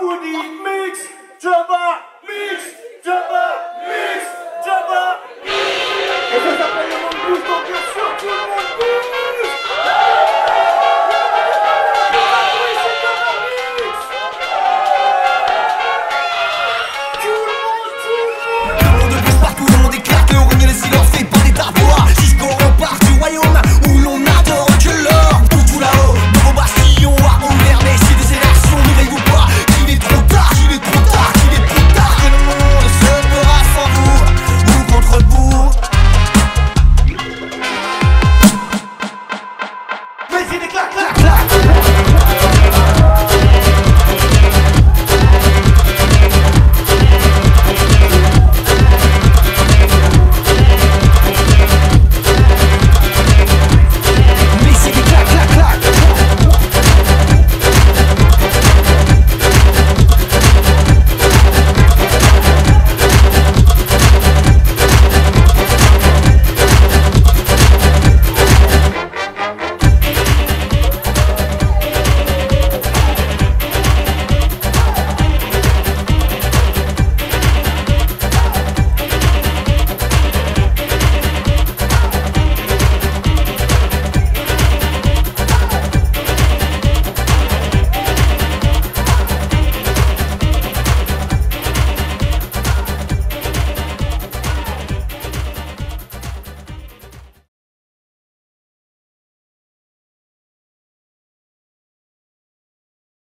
Woody Mix Trevor. see the clap, clap, clap.